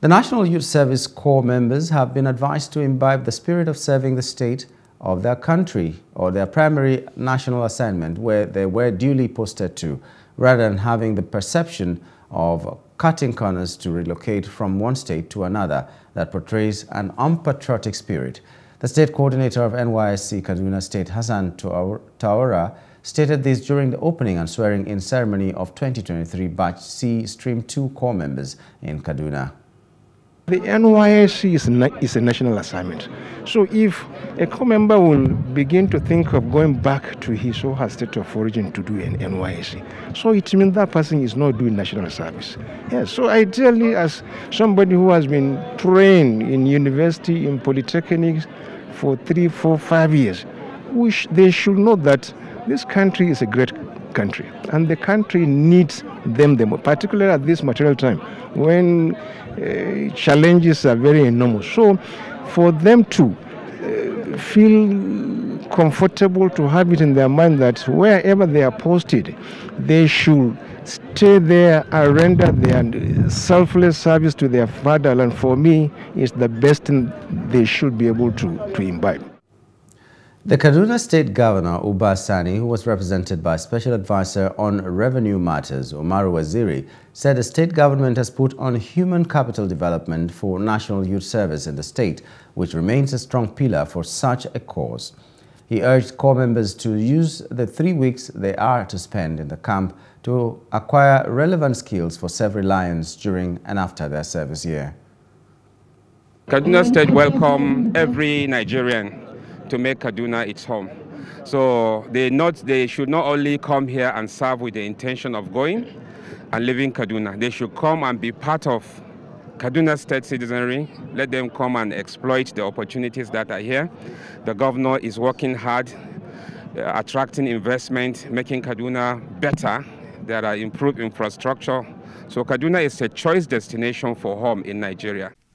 The National Youth Service Corps members have been advised to imbibe the spirit of serving the state of their country or their primary national assignment where they were duly posted to, rather than having the perception of cutting corners to relocate from one state to another that portrays an unpatriotic spirit. The state coordinator of NYSC Kaduna State, Hassan Taura, stated this during the opening and swearing-in ceremony of 2023 Batch C Stream 2 Corps members in Kaduna. The NYSC is, is a national assignment. So if a corps member will begin to think of going back to his or her state of origin to do an NYSC, so it means that person is not doing national service. Yes, so ideally as somebody who has been trained in university, in polytechnics for three, four, five years, which they should know that this country is a great country and the country needs them, them particularly at this material time when uh, challenges are very enormous. So, for them to uh, feel comfortable to have it in their mind that wherever they are posted, they should stay there and render their selfless service to their fatherland. For me, is the best thing they should be able to, to imbibe. The Kaduna State Governor, Uba Sani, who was represented by Special Advisor on Revenue Matters, Umaru Waziri, said the state government has put on human capital development for National Youth Service in the state, which remains a strong pillar for such a cause. He urged corps members to use the three weeks they are to spend in the camp to acquire relevant skills for self-reliance during and after their service year. Kaduna State welcome every Nigerian to make Kaduna its home. So they, not, they should not only come here and serve with the intention of going and living Kaduna. They should come and be part of Kaduna state citizenry. Let them come and exploit the opportunities that are here. The governor is working hard, uh, attracting investment, making Kaduna better. There are improved infrastructure. So Kaduna is a choice destination for home in Nigeria.